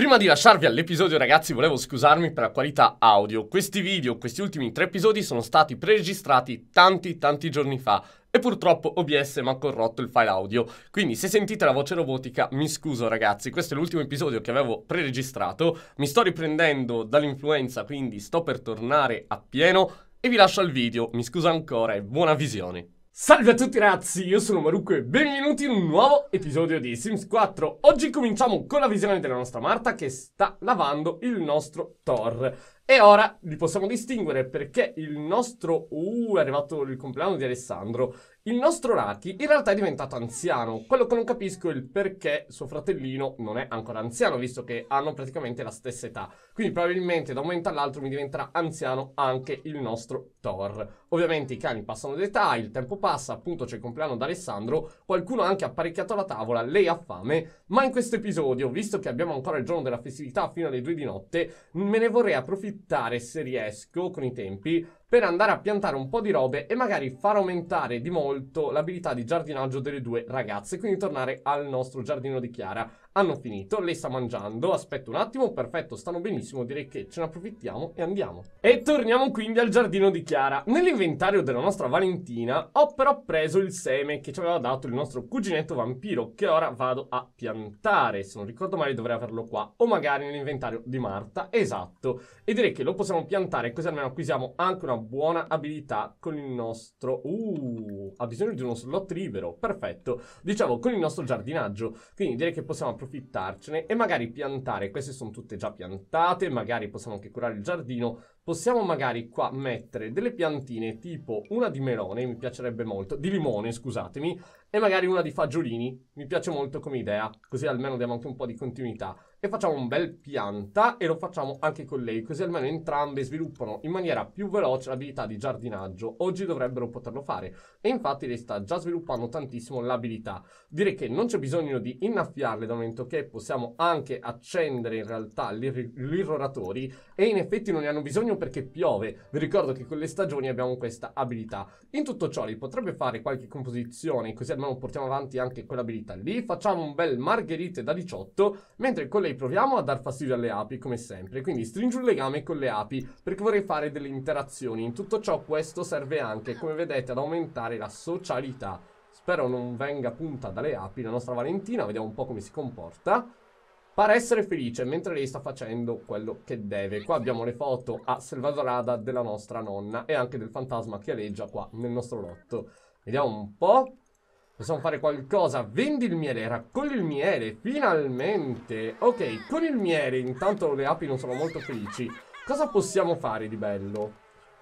Prima di lasciarvi all'episodio ragazzi volevo scusarmi per la qualità audio. Questi video, questi ultimi tre episodi sono stati preregistrati tanti tanti giorni fa e purtroppo OBS mi ha corrotto il file audio. Quindi se sentite la voce robotica mi scuso ragazzi, questo è l'ultimo episodio che avevo preregistrato. Mi sto riprendendo dall'influenza quindi sto per tornare a pieno e vi lascio al video. Mi scuso ancora e buona visione. Salve a tutti ragazzi, io sono Marucco e benvenuti in un nuovo episodio di Sims 4 Oggi cominciamo con la visione della nostra Marta che sta lavando il nostro Thor e ora li possiamo distinguere perché il nostro... Uh, è arrivato il compleanno di Alessandro il nostro Raki in realtà è diventato anziano. Quello che non capisco è il perché suo fratellino non è ancora anziano, visto che hanno praticamente la stessa età. Quindi probabilmente da un momento all'altro mi diventerà anziano anche il nostro Thor. Ovviamente i cani passano d'età, il tempo passa, appunto c'è il compleanno di Alessandro, qualcuno ha anche apparecchiato la tavola, lei ha fame, ma in questo episodio, visto che abbiamo ancora il giorno della festività fino alle 2 di notte, me ne vorrei approfittare se riesco con i tempi per andare a piantare un po' di robe e magari far aumentare di molto l'abilità di giardinaggio delle due ragazze, quindi tornare al nostro giardino di Chiara. Hanno finito, lei sta mangiando, aspetta un attimo, perfetto, stanno benissimo, direi che ce ne approfittiamo e andiamo. E torniamo quindi al giardino di Chiara. Nell'inventario della nostra Valentina ho però preso il seme che ci aveva dato il nostro cuginetto vampiro, che ora vado a piantare. Se non ricordo male dovrei averlo qua, o magari nell'inventario di Marta, esatto. E direi che lo possiamo piantare così almeno acquisiamo anche una buona abilità con il nostro... Uh, ha bisogno di uno slot libero, perfetto. Diciamo, con il nostro giardinaggio. Quindi direi che possiamo approfittarcene e magari piantare. Queste sono tutte già piantate, magari possiamo anche curare il giardino. Possiamo magari qua mettere delle piantine tipo una di melone, mi piacerebbe molto, di limone scusatemi, e magari una di fagiolini, mi piace molto come idea, così almeno diamo anche un po' di continuità e facciamo un bel pianta e lo facciamo anche con lei, così almeno entrambe sviluppano in maniera più veloce l'abilità di giardinaggio. Oggi dovrebbero poterlo fare e infatti lei sta già sviluppando tantissimo l'abilità. Direi che non c'è bisogno di innaffiarle dal momento che possiamo anche accendere in realtà gli irroratori e in effetti non ne hanno bisogno perché piove. Vi ricordo che con le stagioni abbiamo questa abilità. In tutto ciò lei potrebbe fare qualche composizione, così almeno portiamo avanti anche quell'abilità lì. Facciamo un bel margherite da 18, mentre con le proviamo a dar fastidio alle api come sempre, quindi stringo un legame con le api perché vorrei fare delle interazioni. In tutto ciò questo serve anche, come vedete, ad aumentare la socialità. Spero non venga punta dalle api la nostra Valentina, vediamo un po' come si comporta. Pare essere felice mentre lei sta facendo quello che deve. Qua abbiamo le foto a Selvadorada della nostra nonna e anche del fantasma che aleggia qua nel nostro lotto. Vediamo un po'. Possiamo fare qualcosa. Vendi il miele, raccogli il miele, finalmente. Ok, con il miele, intanto le api non sono molto felici. Cosa possiamo fare di bello?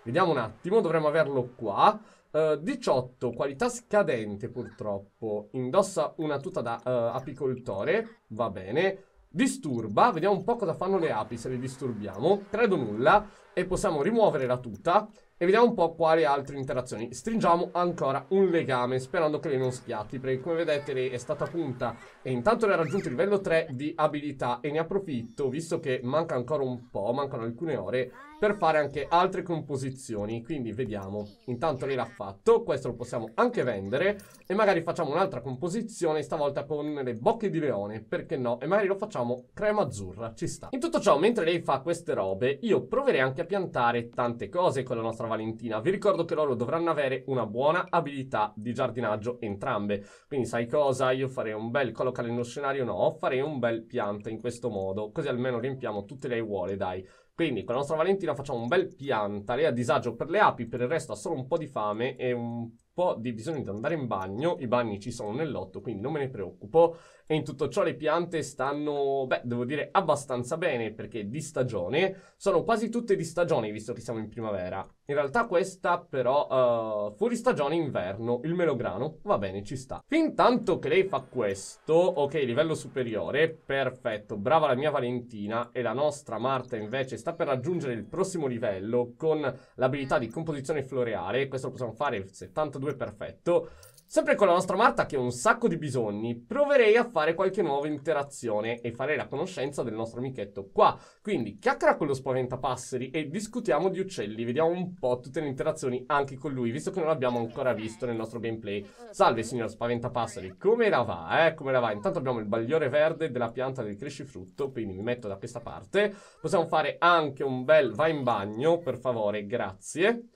Vediamo un attimo, dovremmo averlo qua. Uh, 18, qualità scadente purtroppo. Indossa una tuta da uh, apicoltore, va bene. Disturba, vediamo un po' cosa fanno le api se le disturbiamo. Credo nulla. E possiamo rimuovere la tuta. E vediamo un po' quali altre interazioni. Stringiamo ancora un legame sperando che lei non schiatti perché come vedete lei è stata punta e intanto le ha raggiunto il livello 3 di abilità e ne approfitto visto che manca ancora un po', mancano alcune ore per fare anche altre composizioni. Quindi vediamo. Intanto lei l'ha fatto questo lo possiamo anche vendere e magari facciamo un'altra composizione stavolta con le bocche di leone perché no? E magari lo facciamo crema azzurra ci sta. In tutto ciò mentre lei fa queste robe io proverei anche a piantare tante cose con la nostra Valentina. Vi ricordo che loro dovranno avere una buona abilità di giardinaggio entrambe. Quindi sai cosa? Io farei un bel collocare nello scenario no farei un bel pianta in questo modo così almeno riempiamo tutte le aiuole dai quindi con la nostra Valentina facciamo un bel pianta, lei ha disagio per le api, per il resto ha solo un po' di fame e un po' di bisogno di andare in bagno, i bagni ci sono nel lotto, quindi non me ne preoccupo. E in tutto ciò le piante stanno, beh, devo dire abbastanza bene, perché di stagione, sono quasi tutte di stagione, visto che siamo in primavera. In realtà questa però, uh, fuori stagione inverno, il melograno, va bene, ci sta. Fin tanto che lei fa questo, ok, livello superiore, perfetto, brava la mia Valentina, e la nostra Marta invece sta per raggiungere il prossimo livello con l'abilità di composizione floreale, questo lo possiamo fare 72 perfetto. Sempre con la nostra Marta che ha un sacco di bisogni, proverei a fare qualche nuova interazione e fare la conoscenza del nostro amichetto qua. Quindi chiacchiera con lo spaventapasseri e discutiamo di uccelli, vediamo un po' tutte le interazioni anche con lui, visto che non l'abbiamo ancora visto nel nostro gameplay. Salve signor spaventapasseri, come la va, eh? Come la va? Intanto abbiamo il bagliore verde della pianta del crescifrutto, quindi mi metto da questa parte. Possiamo fare anche un bel vai in bagno, per favore, grazie.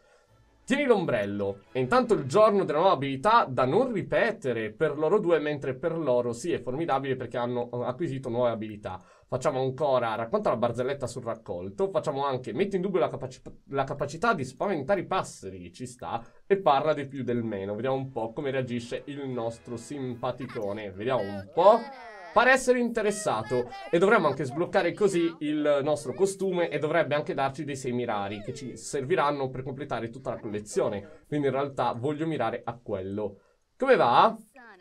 Tieni l'ombrello. E intanto il giorno della nuova abilità da non ripetere per loro due, mentre per loro sì è formidabile perché hanno eh, acquisito nuove abilità. Facciamo ancora racconta la barzelletta sul raccolto. Facciamo anche metti in dubbio la, capaci la capacità di spaventare i passeri, ci sta. E parla di più del meno. Vediamo un po' come reagisce il nostro simpaticone. Vediamo un po'. Pare essere interessato e dovremmo anche sbloccare così il nostro costume e dovrebbe anche darci dei semi rari che ci serviranno per completare tutta la collezione. Quindi in realtà voglio mirare a quello. Come va?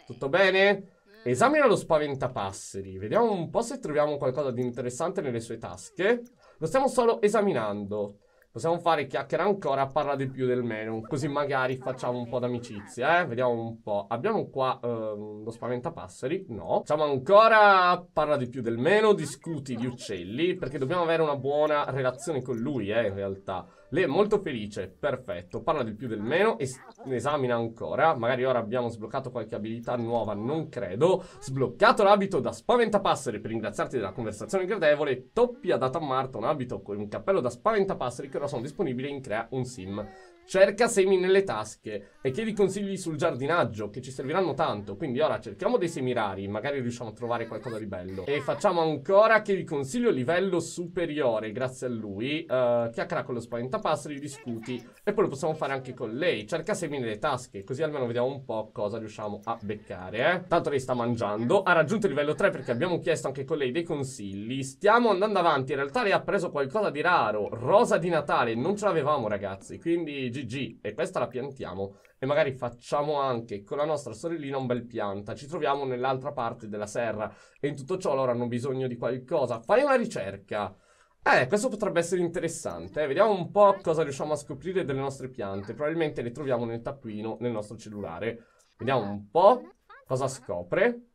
Tutto bene? Esamina lo spaventapasseri. Vediamo un po' se troviamo qualcosa di interessante nelle sue tasche. Lo stiamo solo esaminando. Possiamo fare chiacchiera ancora, parla di più del menu, così magari facciamo un po' d'amicizia, eh? Vediamo un po'. Abbiamo qua uh, lo spaventapasseri? No. Facciamo ancora, parla di più del menu, discuti di uccelli, perché dobbiamo avere una buona relazione con lui, eh, in realtà. Lei è molto felice, perfetto. Parla di più del meno, es esamina ancora. Magari ora abbiamo sbloccato qualche abilità nuova, non credo. Sbloccato l'abito da spaventapasseri per ringraziarti della conversazione gradevole. Toppi ha dato a Marta un abito con un cappello da spaventapasseri che ora sono disponibili in Crea un Sim. Cerca semi nelle tasche e chiedi consigli sul giardinaggio che ci serviranno tanto. Quindi ora cerchiamo dei semi rari, magari riusciamo a trovare qualcosa di bello. E facciamo ancora chiedi consiglio livello superiore, grazie a lui. Uh, chiacchiera con lo spaventapasseri, discuti e poi lo possiamo fare anche con lei. Cerca semi nelle tasche, così almeno vediamo un po' cosa riusciamo a beccare. Eh? Tanto lei sta mangiando. Ha raggiunto il livello 3 perché abbiamo chiesto anche con lei dei consigli. Stiamo andando avanti. In realtà lei ha preso qualcosa di raro. Rosa di Natale, non ce l'avevamo ragazzi. Quindi GG e questa la piantiamo e magari facciamo anche con la nostra sorellina un bel pianta. Ci troviamo nell'altra parte della serra e in tutto ciò loro hanno bisogno di qualcosa. Fai una ricerca. Eh, questo potrebbe essere interessante. Eh. Vediamo un po' cosa riusciamo a scoprire delle nostre piante. Probabilmente le troviamo nel taccuino, nel nostro cellulare. Vediamo un po' cosa scopre.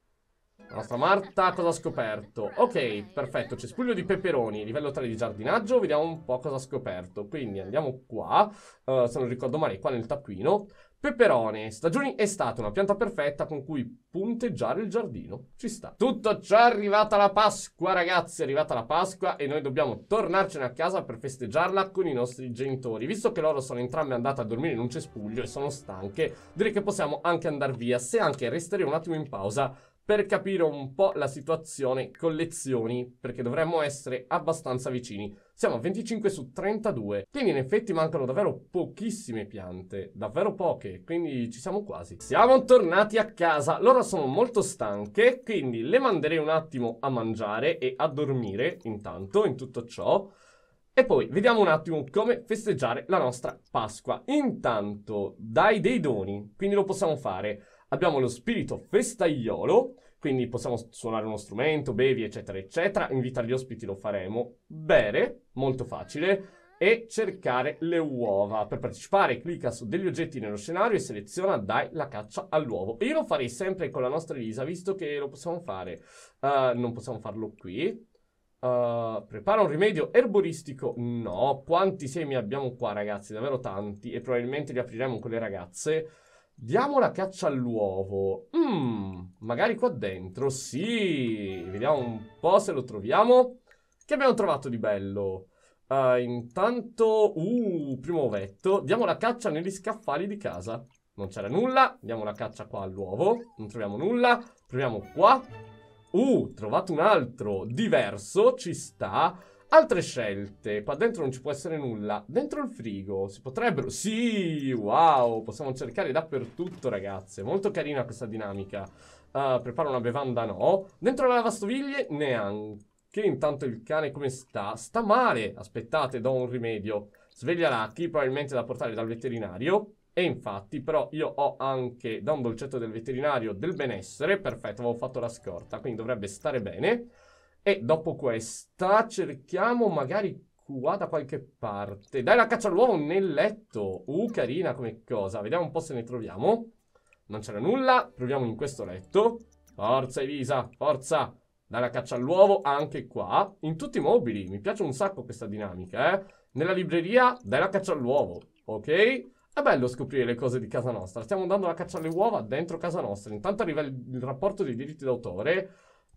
La nostra Marta cosa ha scoperto? Ok, perfetto, cespuglio di peperoni, livello 3 di giardinaggio, vediamo un po' cosa ha scoperto. Quindi andiamo qua, uh, se non ricordo male, qua nel taccuino. Peperone, stagioni estate, una pianta perfetta con cui punteggiare il giardino. Ci sta. Tutto ciò è arrivata la Pasqua, ragazzi, è arrivata la Pasqua e noi dobbiamo tornarcene a casa per festeggiarla con i nostri genitori. Visto che loro sono entrambe andate a dormire in un cespuglio e sono stanche, direi che possiamo anche andare via, se anche resterei un attimo in pausa per capire un po' la situazione collezioni, perché dovremmo essere abbastanza vicini. Siamo a 25 su 32, quindi in effetti mancano davvero pochissime piante, davvero poche, quindi ci siamo quasi. Siamo tornati a casa, loro sono molto stanche, quindi le manderei un attimo a mangiare e a dormire intanto in tutto ciò. E poi vediamo un attimo come festeggiare la nostra Pasqua. Intanto dai dei doni, quindi lo possiamo fare abbiamo lo spirito festaiolo, quindi possiamo suonare uno strumento, bevi, eccetera, eccetera. Invitare gli ospiti lo faremo. Bere, molto facile. E cercare le uova. Per partecipare clicca su degli oggetti nello scenario e seleziona dai la caccia all'uovo. Io lo farei sempre con la nostra Elisa, visto che lo possiamo fare. Uh, non possiamo farlo qui. Uh, prepara un rimedio erboristico? No. Quanti semi abbiamo qua, ragazzi? Davvero tanti. E probabilmente li apriremo con le ragazze. Diamo la caccia all'uovo. Mmm, magari qua dentro. Sì, vediamo un po' se lo troviamo. Che abbiamo trovato di bello? Uh, intanto, uh, primo ovetto. Diamo la caccia negli scaffali di casa. Non c'era nulla. Diamo la caccia qua all'uovo. Non troviamo nulla. Proviamo qua. Uh, trovato un altro diverso. Ci sta. Altre scelte. Qua dentro non ci può essere nulla. Dentro il frigo si potrebbero... Sì, wow, possiamo cercare dappertutto, ragazze. Molto carina questa dinamica. Uh, preparo una bevanda, no. Dentro la lavastoviglie, neanche. Intanto il cane come sta? Sta male. Aspettate, do un rimedio. Sveglia Lucky, probabilmente da portare dal veterinario. E infatti, però, io ho anche da un dolcetto del veterinario del benessere. Perfetto, avevo fatto la scorta, quindi dovrebbe stare bene. E dopo questa cerchiamo magari qua da qualche parte. Dai la caccia all'uovo nel letto. Uh, carina come cosa. Vediamo un po' se ne troviamo. Non c'era nulla. Proviamo in questo letto. Forza Elisa, forza. Dalla caccia all'uovo anche qua. In tutti i mobili. Mi piace un sacco questa dinamica, eh. Nella libreria, dai la caccia all'uovo. Ok? È bello scoprire le cose di casa nostra. Stiamo andando alla caccia alle uova dentro casa nostra. Intanto arriva il, il rapporto dei diritti d'autore.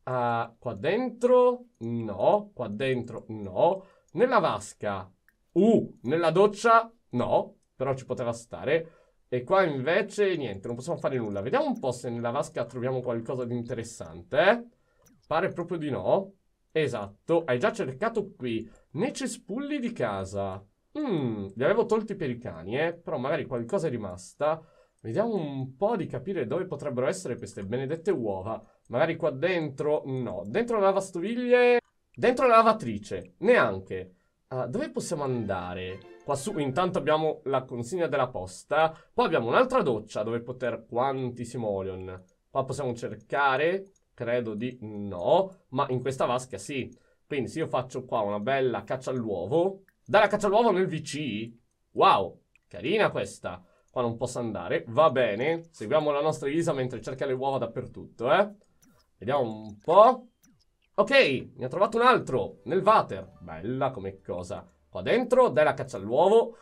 Uh, qua dentro? No. Qua dentro? No. Nella vasca? Uh, nella doccia? No. Però ci poteva stare. E qua invece niente, non possiamo fare nulla. Vediamo un po' se nella vasca troviamo qualcosa di interessante. Eh? Pare proprio di no. Esatto, hai già cercato qui. Nei cespugli di casa. Mmm, li avevo tolti per i cani, eh. Però magari qualcosa è rimasta. Vediamo un po' di capire dove potrebbero essere queste benedette uova. Magari qua dentro? No. Dentro la lavastoviglie? Dentro la lavatrice? Neanche. Uh, dove possiamo andare? Qua su intanto abbiamo la consegna della posta. Poi abbiamo un'altra doccia dove poter... Quanti simoleon. Qua possiamo cercare? Credo di no. Ma in questa vasca sì. Quindi se io faccio qua una bella caccia all'uovo... Dalla caccia all'uovo nel VC? Wow, carina questa. Qua non posso andare. Va bene. Seguiamo la nostra Elisa mentre cerca le uova dappertutto, eh. Vediamo un po'. Ok, ne ho trovato un altro. Nel water. Bella come cosa. Qua dentro, dai la caccia all'uovo.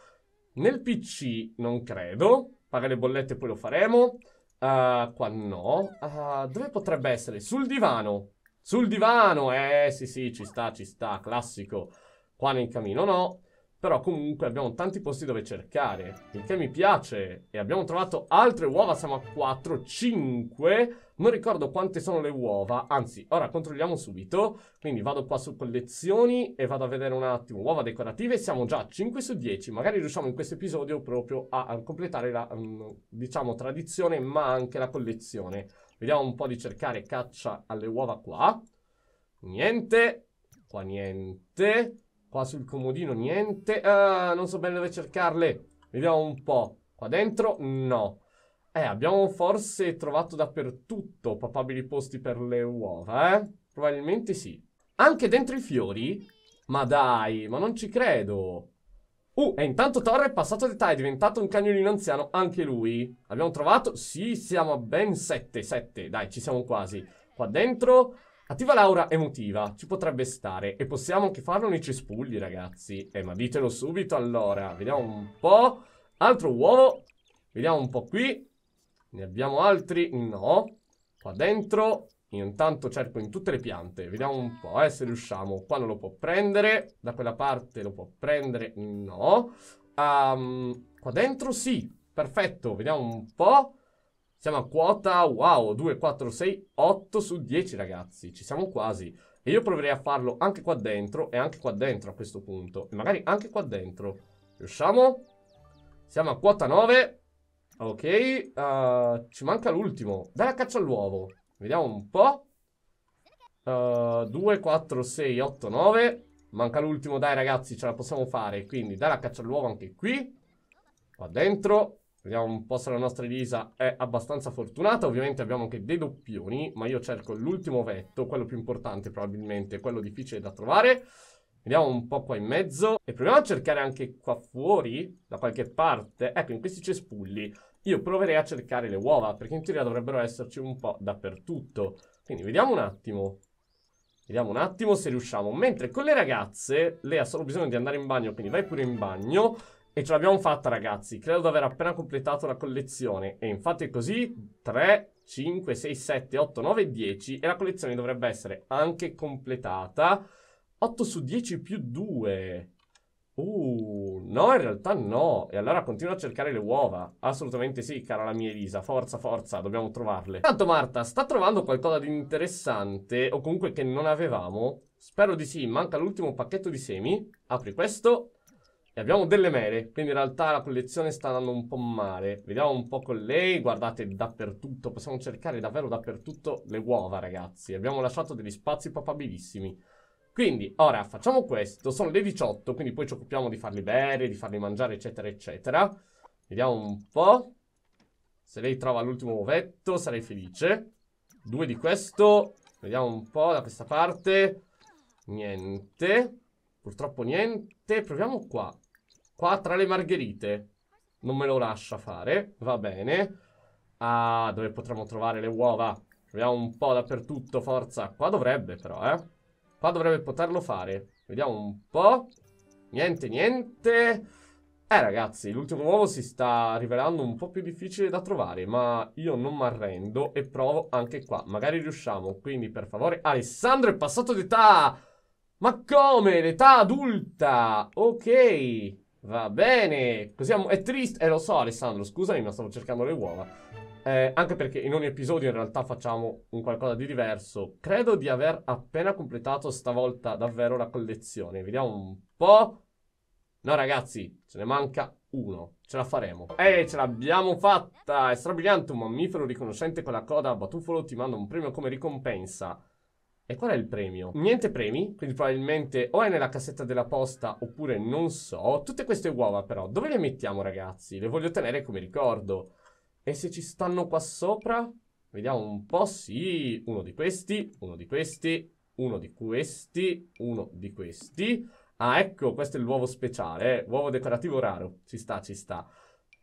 Nel PC non credo. Paga le bollette poi lo faremo. Uh, qua no. Uh, dove potrebbe essere? Sul divano. Sul divano. Eh, sì, sì, ci sta, ci sta. Classico. Qua nel camino no. Però comunque abbiamo tanti posti dove cercare, il che mi piace. E abbiamo trovato altre uova, siamo a 4, 5. Non ricordo quante sono le uova, anzi, ora controlliamo subito. Quindi vado qua su collezioni e vado a vedere un attimo. Uova decorative, siamo già a 5 su 10. Magari riusciamo in questo episodio proprio a, a completare la, um, diciamo, tradizione, ma anche la collezione. Vediamo un po' di cercare caccia alle uova qua. Niente. Qua niente. Qua sul comodino niente. Ah, non so bene dove cercarle. Vediamo un po'. Qua dentro? No. Eh, abbiamo forse trovato dappertutto papabili posti per le uova, eh? Probabilmente sì. Anche dentro i fiori? Ma dai, ma non ci credo. Uh, e intanto Thor è passato d'età, è diventato un cagnolino anziano anche lui. Abbiamo trovato? Sì, siamo a ben sette, sette. Dai, ci siamo quasi. Qua dentro Attiva l'aura emotiva, ci potrebbe stare. E possiamo anche farlo nei cespugli, ragazzi. Eh, ma ditelo subito allora. Vediamo un po'. Altro uovo. Vediamo un po' qui. Ne abbiamo altri? No. Qua dentro. Io intanto cerco in tutte le piante. Vediamo un po', eh, se riusciamo. Qua non lo può prendere. Da quella parte lo può prendere. No. Um, qua dentro sì. Perfetto. Vediamo un po'. Siamo a quota, wow, 2, 4, 6, 8 su 10 ragazzi, ci siamo quasi. E io proverei a farlo anche qua dentro e anche qua dentro a questo punto. E magari anche qua dentro. Riusciamo? Siamo a quota 9. Ok, uh, ci manca l'ultimo. Dai la caccia all'uovo. Vediamo un po'. Uh, 2, 4, 6, 8, 9. Manca l'ultimo, dai ragazzi, ce la possiamo fare. Quindi dai la caccia all'uovo anche qui. Qua dentro. Vediamo un po' se la nostra Elisa è abbastanza fortunata. Ovviamente abbiamo anche dei doppioni, ma io cerco l'ultimo vetto, quello più importante probabilmente, quello difficile da trovare. Vediamo un po' qua in mezzo e proviamo a cercare anche qua fuori, da qualche parte. Ecco, in questi cespugli io proverei a cercare le uova, perché in teoria dovrebbero esserci un po' dappertutto. Quindi vediamo un attimo. Vediamo un attimo se riusciamo. Mentre con le ragazze, lei ha solo bisogno di andare in bagno, quindi vai pure in bagno. E ce l'abbiamo fatta ragazzi, credo di aver appena completato la collezione. E infatti è così, 3, 5, 6, 7, 8, 9, 10 E la collezione dovrebbe essere anche completata. 8 su 10 più 2 Uh, no in realtà no. E allora continuo a cercare le uova. Assolutamente sì, cara la mia Elisa. Forza, forza, dobbiamo trovarle. Tanto Marta, sta trovando qualcosa di interessante O comunque che non avevamo? Spero di sì, manca l'ultimo pacchetto di semi. Apri questo e abbiamo delle mere, quindi in realtà la collezione sta andando un po' male. Vediamo un po' con lei, guardate dappertutto, possiamo cercare davvero dappertutto le uova ragazzi. Abbiamo lasciato degli spazi papabilissimi. Quindi, ora, facciamo questo, sono le 18, quindi poi ci occupiamo di farli bere, di farli mangiare, eccetera, eccetera. Vediamo un po'. Se lei trova l'ultimo ovetto, sarei felice. Due di questo. Vediamo un po' da questa parte. Niente. Purtroppo niente. Proviamo qua. Qua tra le margherite. Non me lo lascia fare. Va bene. Ah, dove potremmo trovare le uova? Proviamo un po' dappertutto, forza. Qua dovrebbe però, eh. Qua dovrebbe poterlo fare. Vediamo un po'. Niente, niente. Eh ragazzi, l'ultimo uovo si sta rivelando un po' più difficile da trovare, ma io non mi arrendo e provo anche qua. Magari riusciamo, quindi per favore... Alessandro è passato d'età! Ma come? L'età adulta! Ok, va bene. Così è triste... Eh lo so Alessandro, scusami ma stavo cercando le uova. Eh, anche perché in ogni episodio in realtà facciamo un qualcosa di diverso. Credo di aver appena completato stavolta davvero la collezione. Vediamo un po'... No ragazzi, ce ne manca uno. Ce la faremo. Eh, ce l'abbiamo fatta! È strabiliante un mammifero riconoscente con la coda a batuffolo ti manda un premio come ricompensa. E qual è il premio? Niente premi, quindi probabilmente o è nella cassetta della posta oppure non so. Tutte queste uova però, dove le mettiamo ragazzi? Le voglio tenere come ricordo. E se ci stanno qua sopra? Vediamo un po', sì. Uno di questi, uno di questi, uno di questi, uno di questi. Ah, ecco, questo è l'uovo speciale, eh. Uovo decorativo raro. Ci sta, ci sta.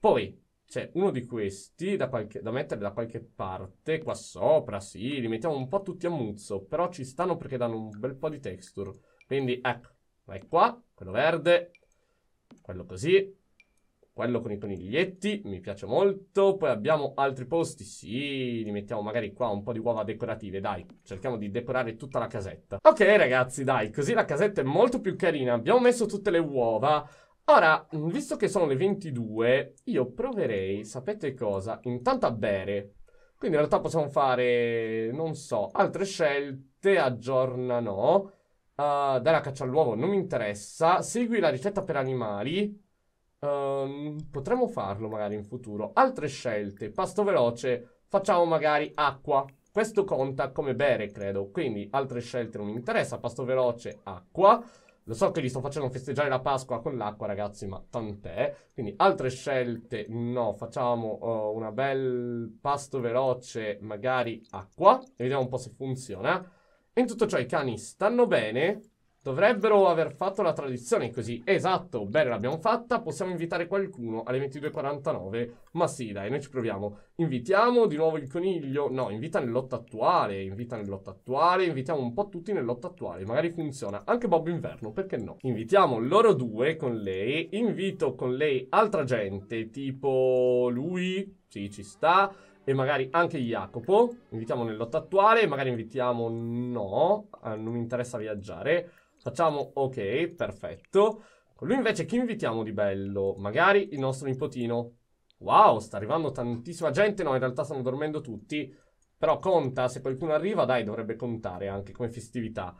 Poi, c'è uno di questi da, qualche, da, mettere da qualche parte, qua sopra, sì, li mettiamo un po' tutti a muzzo, però ci stanno perché danno un bel po' di texture. Quindi, ecco, vai qua, quello verde, quello così, quello con i coniglietti, mi piace molto. Poi abbiamo altri posti, sì, li mettiamo magari qua un po' di uova decorative, dai. Cerchiamo di decorare tutta la casetta. Ok ragazzi, dai, così la casetta è molto più carina. Abbiamo messo tutte le uova. Ora, visto che sono le 22, io proverei, sapete cosa? Intanto a bere. Quindi in realtà possiamo fare, non so, altre scelte, aggiorna no. Uh, dai la caccia all'uovo, non mi interessa. Segui la ricetta per animali. Um, potremmo farlo magari in futuro. Altre scelte. Pasto veloce. Facciamo magari acqua. Questo conta come bere, credo. Quindi altre scelte non mi interessa. Pasto veloce, acqua. Lo so che gli sto facendo festeggiare la Pasqua con l'acqua, ragazzi, ma tant'è. Quindi altre scelte, no. Facciamo uh, una bel pasto veloce, magari acqua. E vediamo un po' se funziona. In tutto ciò i cani stanno bene. Dovrebbero aver fatto la tradizione così. Esatto, bene, l'abbiamo fatta. Possiamo invitare qualcuno alle 22.49. Ma sì, dai, noi ci proviamo. Invitiamo di nuovo il coniglio. No, invita nell'otto attuale. Invita nell'otto attuale. Invitiamo un po' tutti nell'otto attuale. Magari funziona. Anche Bob Inverno, perché no? Invitiamo loro due con lei. Invito con lei altra gente, tipo lui. Sì, ci sta e magari anche Jacopo. Invitiamo nell'otto attuale, magari invitiamo no, non mi interessa viaggiare. Facciamo ok, perfetto. Con lui invece chi invitiamo di bello? Magari il nostro nipotino. Wow, sta arrivando tantissima gente. No, in realtà stanno dormendo tutti. Però conta, se qualcuno arriva, dai, dovrebbe contare anche come festività.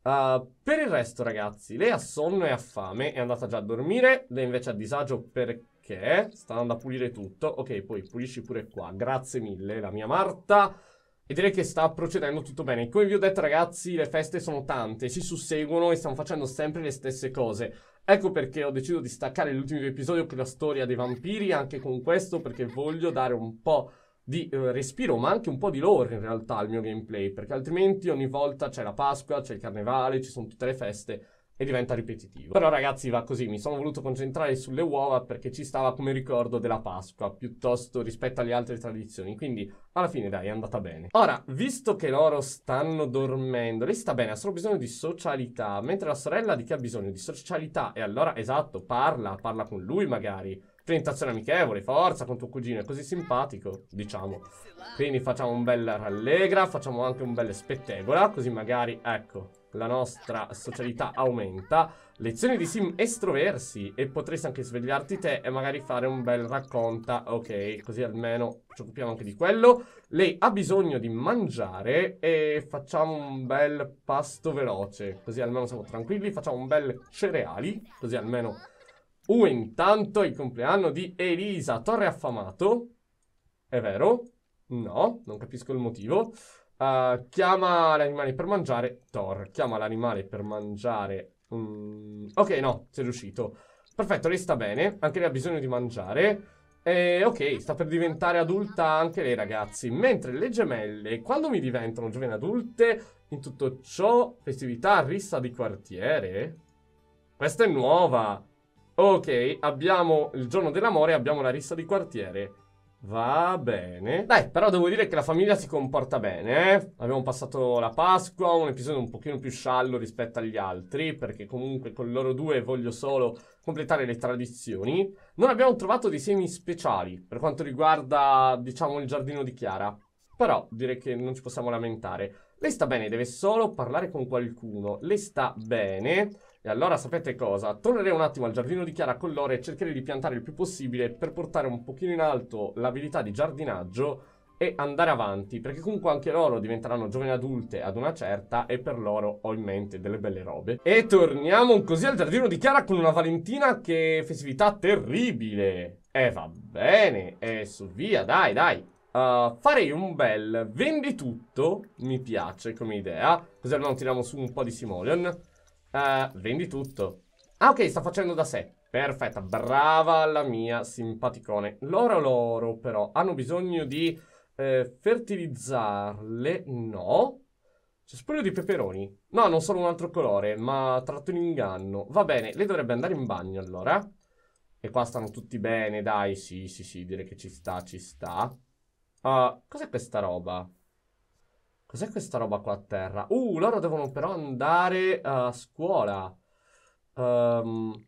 Uh, per il resto, ragazzi, lei ha sonno e ha fame, è andata già a dormire. Lei invece ha disagio perché sta andando a pulire tutto. Ok, poi pulisci pure qua. Grazie mille, la mia Marta. E direi che sta procedendo tutto bene. Come vi ho detto ragazzi, le feste sono tante, si susseguono e stiamo facendo sempre le stesse cose. Ecco perché ho deciso di staccare l'ultimo episodio con la storia dei vampiri, anche con questo, perché voglio dare un po' di eh, respiro, ma anche un po' di lore in realtà al mio gameplay, perché altrimenti ogni volta c'è la Pasqua, c'è il Carnevale, ci sono tutte le feste e diventa ripetitivo. Però ragazzi va così, mi sono voluto concentrare sulle uova perché ci stava come ricordo della Pasqua, piuttosto rispetto alle altre tradizioni, quindi alla fine dai è andata bene. Ora, visto che loro stanno dormendo, lei sta bene, ha solo bisogno di socialità, mentre la sorella di che ha bisogno? Di socialità, e allora esatto, parla, parla con lui magari. Presentazione amichevole, forza con tuo cugino, è così simpatico, diciamo. Quindi facciamo un bel rallegra, facciamo anche un bel spettegola, così magari, ecco, la nostra socialità aumenta. Lezioni di sim estroversi e potresti anche svegliarti te e magari fare un bel racconta. Ok, così almeno ci occupiamo anche di quello. Lei ha bisogno di mangiare e facciamo un bel pasto veloce. Così almeno siamo tranquilli. Facciamo un bel cereali. Così almeno... Uh, intanto il compleanno di Elisa, torre affamato. È vero? No, non capisco il motivo. Uh, chiama l'animale per mangiare. Thor, chiama l'animale per mangiare. Mm, ok, no, sei riuscito. Perfetto, lei sta bene. Anche lei ha bisogno di mangiare. E ok, sta per diventare adulta anche lei, ragazzi. Mentre le gemelle, quando mi diventano giovani adulte, in tutto ciò, festività, rissa di quartiere. Questa è nuova. Ok, abbiamo il giorno dell'amore, abbiamo la rissa di quartiere. Va bene. Dai, però devo dire che la famiglia si comporta bene, eh. Abbiamo passato la Pasqua, un episodio un pochino più sciallo rispetto agli altri, perché comunque con loro due voglio solo completare le tradizioni. Non abbiamo trovato dei semi speciali per quanto riguarda, diciamo, il giardino di Chiara. Però direi che non ci possiamo lamentare. Lei sta bene, deve solo parlare con qualcuno. Lei sta bene. Allora sapete cosa? Tornerei un attimo al giardino di Chiara con loro e cercherei di piantare il più possibile per portare un pochino in alto l'abilità di giardinaggio e andare avanti, perché comunque anche loro diventeranno giovani adulte ad una certa e per loro ho in mente delle belle robe. E torniamo così al giardino di Chiara con una Valentina che festività terribile. E va bene, e su via, dai, dai. Uh, farei un bel vendi tutto, mi piace come idea, così almeno tiriamo su un po' di simoleon. Uh, vendi tutto. Ah, ok, sta facendo da sé. Perfetta, brava la mia simpaticone. Loro loro, però, hanno bisogno di eh, fertilizzarle. No. C'è spoglio di peperoni. No, non sono un altro colore, ma tratto in inganno. Va bene, lei dovrebbe andare in bagno allora. E qua stanno tutti bene, dai. Sì, sì, sì, direi che ci sta, ci sta. Uh, cos'è questa roba? Cos'è questa roba qua a terra? Uh, loro devono però andare a scuola. Um,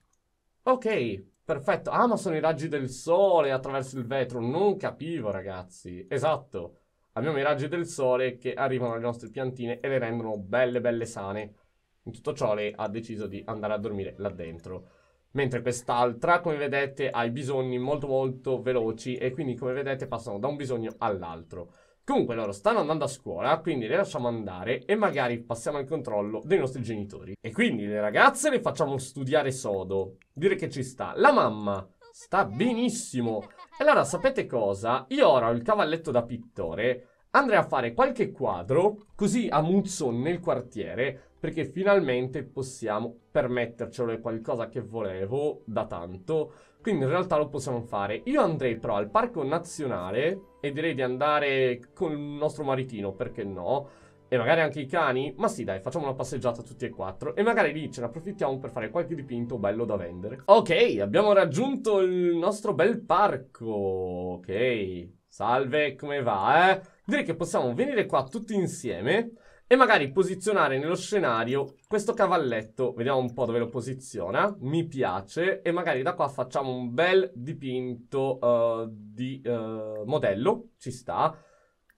ok, perfetto. Ah, ma sono i raggi del sole attraverso il vetro. Non capivo, ragazzi. Esatto. Abbiamo i raggi del sole che arrivano alle nostre piantine e le rendono belle, belle sane. In tutto ciò lei ha deciso di andare a dormire là dentro. Mentre quest'altra, come vedete, ha i bisogni molto molto veloci e quindi, come vedete, passano da un bisogno all'altro. Comunque loro stanno andando a scuola, quindi le lasciamo andare e magari passiamo al controllo dei nostri genitori. E quindi le ragazze le facciamo studiare sodo. Dire che ci sta. La mamma sta benissimo. Allora sapete cosa? Io ora ho il cavalletto da pittore. Andrei a fare qualche quadro, così a muzzo nel quartiere, perché finalmente possiamo permettercelo, è qualcosa che volevo da tanto. Quindi in realtà lo possiamo fare. Io andrei però al parco nazionale e direi di andare con il nostro maritino, perché no? E magari anche i cani? Ma sì dai, facciamo una passeggiata tutti e quattro E magari lì ce ne approfittiamo per fare qualche dipinto bello da vendere Ok, abbiamo raggiunto il nostro bel parco Ok, salve, come va, eh? Direi che possiamo venire qua tutti insieme e magari posizionare nello scenario questo cavalletto, vediamo un po' dove lo posiziona, mi piace, e magari da qua facciamo un bel dipinto uh, di uh, modello, ci sta,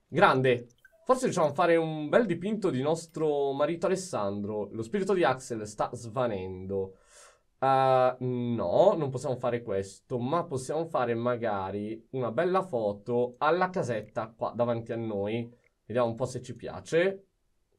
grande. Forse riusciamo a fare un bel dipinto di nostro marito Alessandro, lo spirito di Axel sta svanendo. Uh, no, non possiamo fare questo, ma possiamo fare magari una bella foto alla casetta qua davanti a noi. Vediamo un po' se ci piace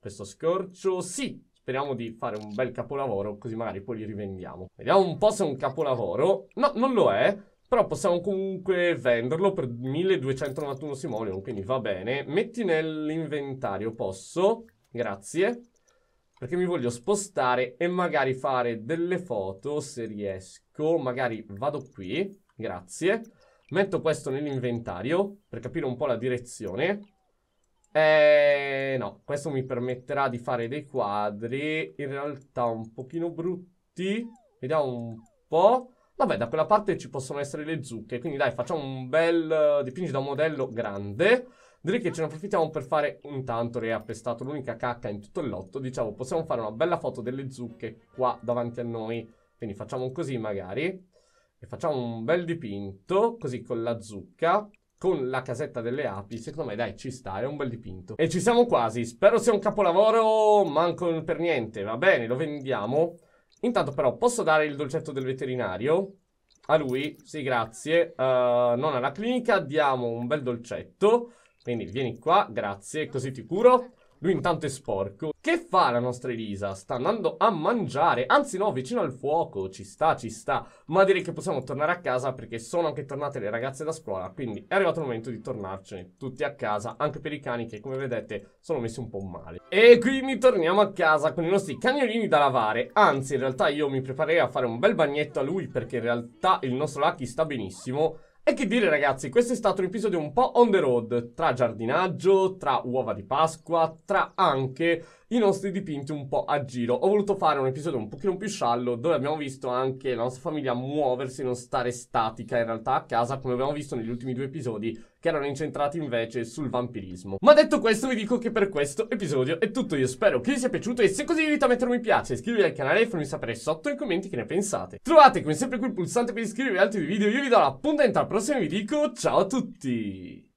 questo scorcio. Sì, speriamo di fare un bel capolavoro, così magari poi li rivendiamo. Vediamo un po' se è un capolavoro. No, non lo è, però possiamo comunque venderlo per 1291 simoleon, quindi va bene. Metti nell'inventario, posso? Grazie. Perché mi voglio spostare e magari fare delle foto, se riesco. Magari vado qui, grazie. Metto questo nell'inventario per capire un po' la direzione. Eh, no, questo mi permetterà di fare dei quadri in realtà un pochino brutti. Vediamo un po'. Vabbè, da quella parte ci possono essere le zucche, quindi dai, facciamo un bel uh, dipingi da un modello grande. Direi che ce ne approfittiamo per fare, intanto Re ha pestato l'unica cacca in tutto il lotto, diciamo, possiamo fare una bella foto delle zucche qua davanti a noi. Quindi facciamo così magari, e facciamo un bel dipinto, così con la zucca con la casetta delle api, secondo me dai ci sta, è un bel dipinto. E ci siamo quasi, spero sia un capolavoro, manco per niente, va bene, lo vendiamo. Intanto però posso dare il dolcetto del veterinario? A lui, sì grazie, uh, non alla clinica, diamo un bel dolcetto. Quindi vieni qua, grazie, così ti curo. Lui intanto è sporco. Che fa la nostra Elisa? Sta andando a mangiare. Anzi no, vicino al fuoco. Ci sta, ci sta. Ma direi che possiamo tornare a casa perché sono anche tornate le ragazze da scuola. Quindi è arrivato il momento di tornarcene tutti a casa. Anche per i cani che come vedete sono messi un po' male. E quindi torniamo a casa con i nostri cagnolini da lavare. Anzi in realtà io mi preparerei a fare un bel bagnetto a lui perché in realtà il nostro Lucky sta benissimo. E che dire ragazzi, questo è stato un episodio un po' on the road, tra giardinaggio, tra uova di Pasqua, tra anche i nostri dipinti un po' a giro. Ho voluto fare un episodio un pochino più sciallo dove abbiamo visto anche la nostra famiglia muoversi, non stare statica in realtà a casa come abbiamo visto negli ultimi due episodi che erano incentrati invece sul vampirismo. Ma detto questo vi dico che per questo episodio è tutto, io spero che vi sia piaciuto e se così vi invito a mettere un mi piace, iscrivetevi al canale e farmi sapere sotto nei commenti che ne pensate. Trovate come sempre qui il pulsante per iscrivervi ad altri video, io vi do l'appuntamento al prossimo e vi dico ciao a tutti!